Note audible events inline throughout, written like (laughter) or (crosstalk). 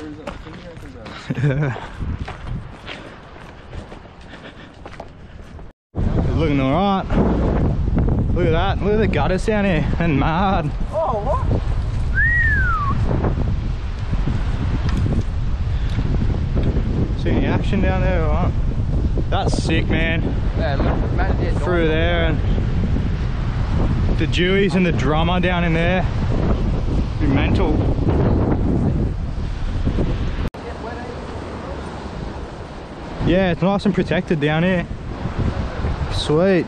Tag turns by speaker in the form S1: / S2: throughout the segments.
S1: It's looking alright. Look at that. Look at the gutters down here and mad.
S2: Oh, what?
S1: See any action down there or what? That's sick, man.
S2: Yeah, man, man,
S1: Through there and the Deweys and the drummer down in there. Be mental. Yeah, it's nice and protected down here. Sweet.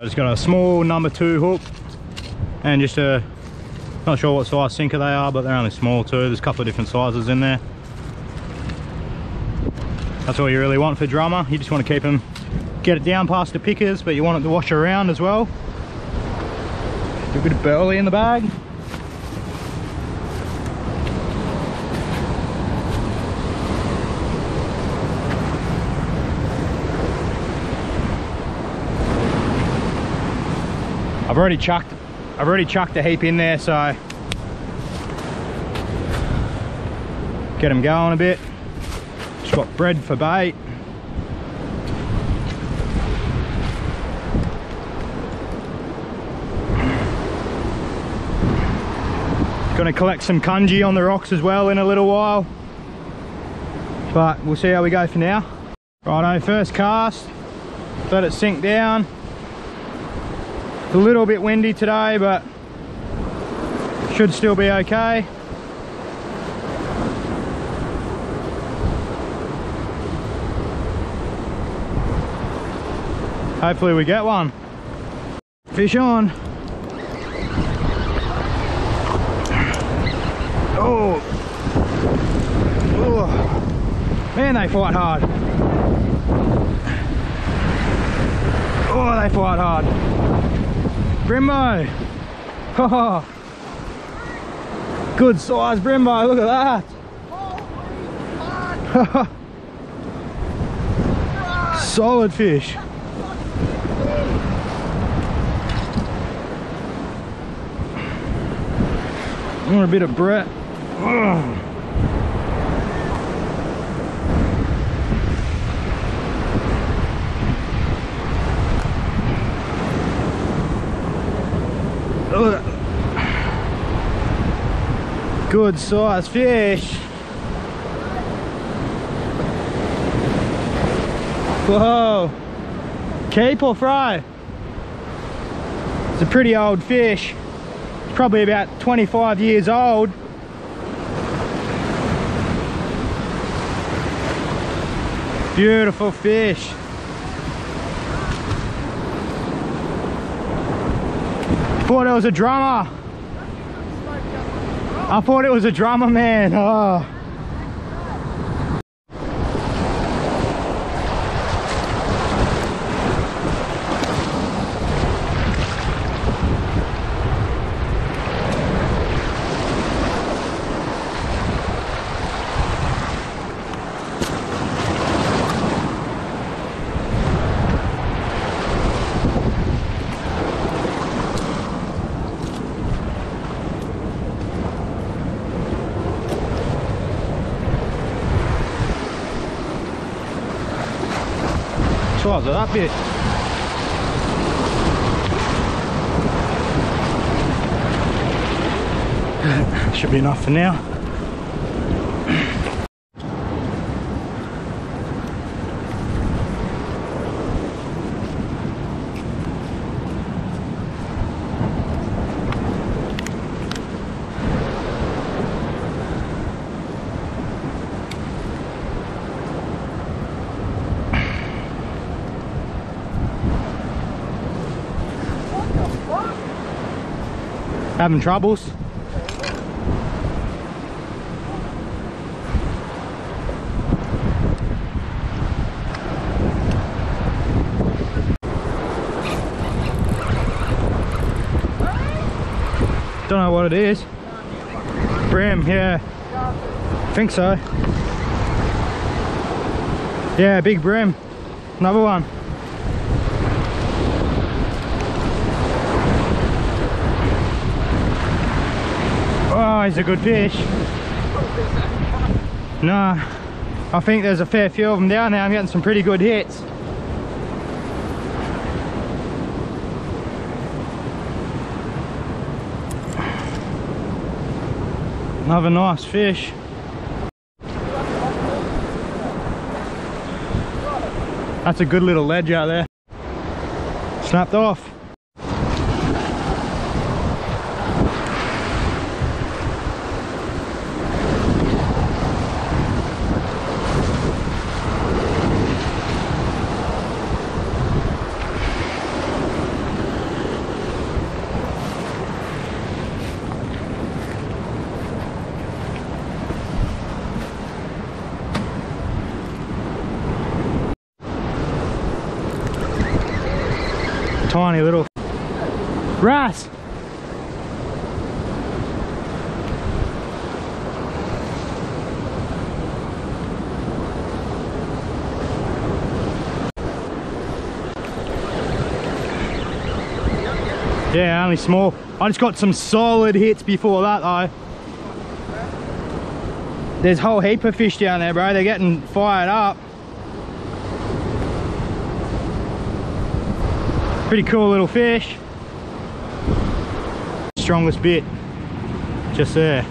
S1: I just got a small number two hook and just a not sure what size sinker they are but they're only small too there's a couple of different sizes in there. That's all you really want for drummer. You just want to keep them get it down past the pickers but you want it to wash around as well. Do a bit of burley in the bag I've already chucked I've already chucked a heap in there so. Get them going a bit. Just got bread for bait. Gonna collect some cunjie on the rocks as well in a little while. But we'll see how we go for now. Righto first cast. Let it sink down a little bit windy today, but should still be okay. Hopefully we get one. Fish on. Oh. oh. Man, they fight hard. Oh, they fight hard. Brimo. Oh, good size Brimo, look at that. Solid fish. Want a bit of Brett. Oh. Look. Good size fish. Whoa. Cape or fry? It's a pretty old fish. It's probably about 25 years old. Beautiful fish. Thought it was a drummer. I thought it was a drummer, man. Oh. Size of that bit. Should be enough for now. Having troubles. Don't know what it is. Bream, yeah. Think so. Yeah, big bream. Another one. Oh, he's a good fish. No, I think there's a fair few of them down there. I'm getting some pretty good hits. Another nice fish. That's a good little ledge out there. Snapped off. Tiny little wrasse. Yeah, only small. I just got some solid hits before that though. There's a whole heap of fish down there, bro. They're getting fired up. Pretty cool little fish. Strongest bit, just there.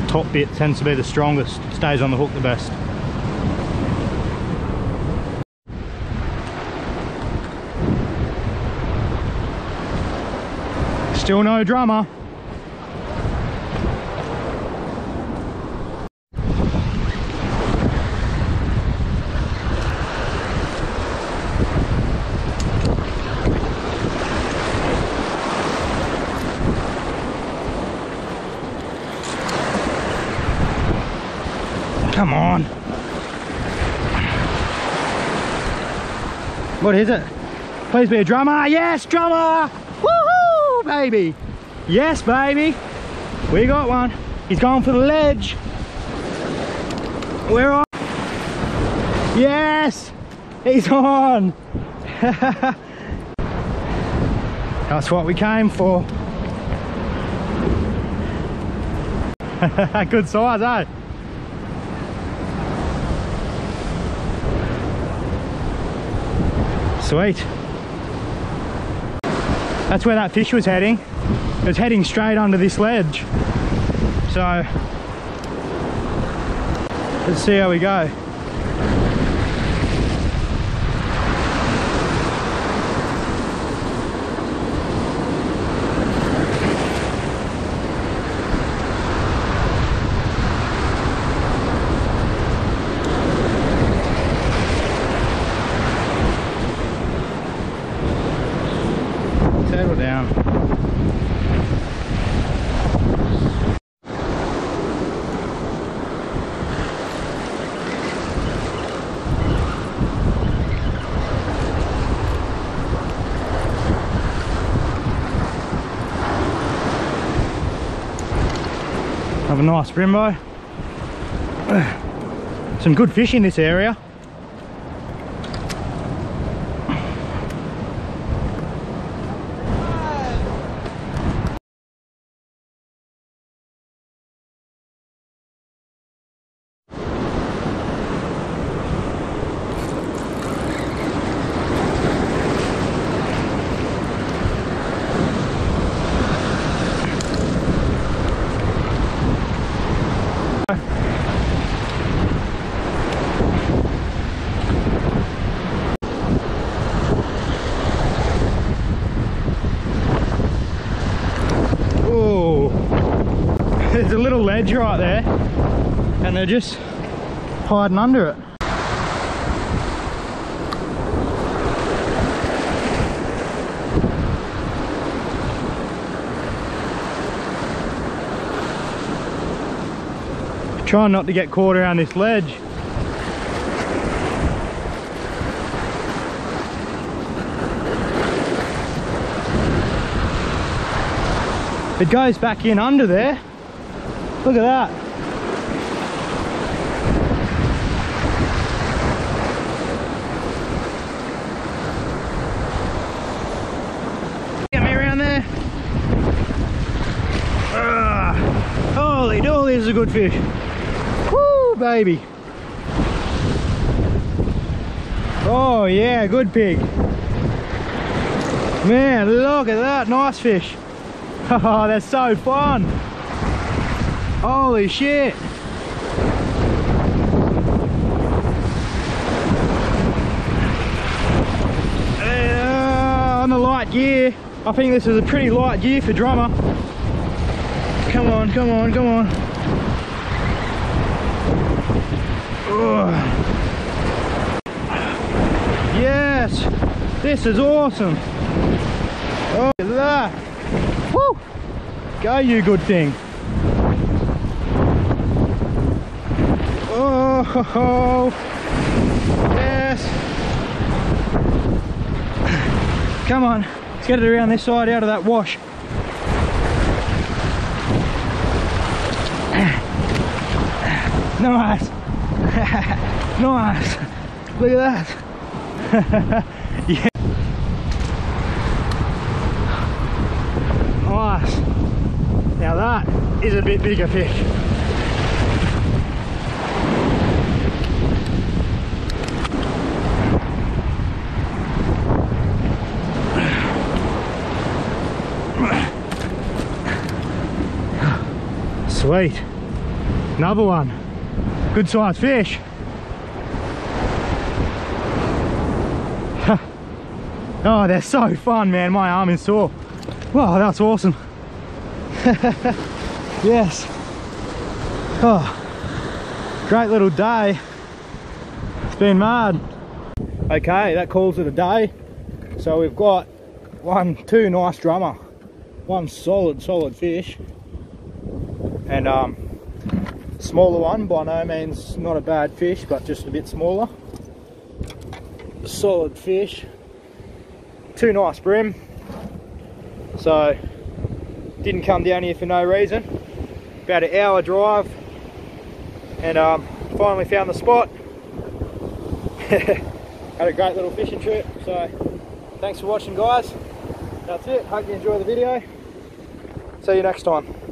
S1: The top bit tends to be the strongest, stays on the hook the best. Still no drama. Come on. What is it? Please be a drummer. Yes, drummer. Woohoo, baby. Yes, baby. We got one. He's going for the ledge. We're on. Yes, he's on. (laughs) That's what we came for. (laughs) Good size, eh? Sweet. That's where that fish was heading. It was heading straight under this ledge. So, let's see how we go. Down. Have a nice brimbo. (sighs) Some good fish in this area. right there and they're just hiding under it. Trying not to get caught around this ledge. It goes back in under there. Look at that. Get me around there. Ah, holy dolly, this is a good fish. Woo, baby. Oh yeah, good pig. Man, look at that, nice fish. (laughs) Oh, that's so fun. Holy shit. Uh, on the light gear. I think this is a pretty light gear for drummer. Come on, come on, come on. Ugh. Yes, this is awesome. Oh, look at that. Woo! Go, you good thing. Oh, ho, ho. yes. Come on, let's get it around this side out of that wash. Nice. (laughs) nice. Look at that. (laughs) yeah. Nice. Now that is a bit bigger fish. Sweet. Another one. Good sized fish. oh, they're so fun, man. My arm is sore. Wow, that's awesome. (laughs) yes. Oh, great little day. It's been mad. Okay, that calls it a day. So we've got one, two nice drummer, one solid, solid fish, and um, smaller one by no means not a bad fish but just a bit smaller. Solid fish. Two nice bream. So didn't come down here for no reason. About an hour drive. And um, finally found the spot. (laughs) Had a great little fishing trip. So thanks for watching guys. That's it. Hope you enjoy the video. See you next time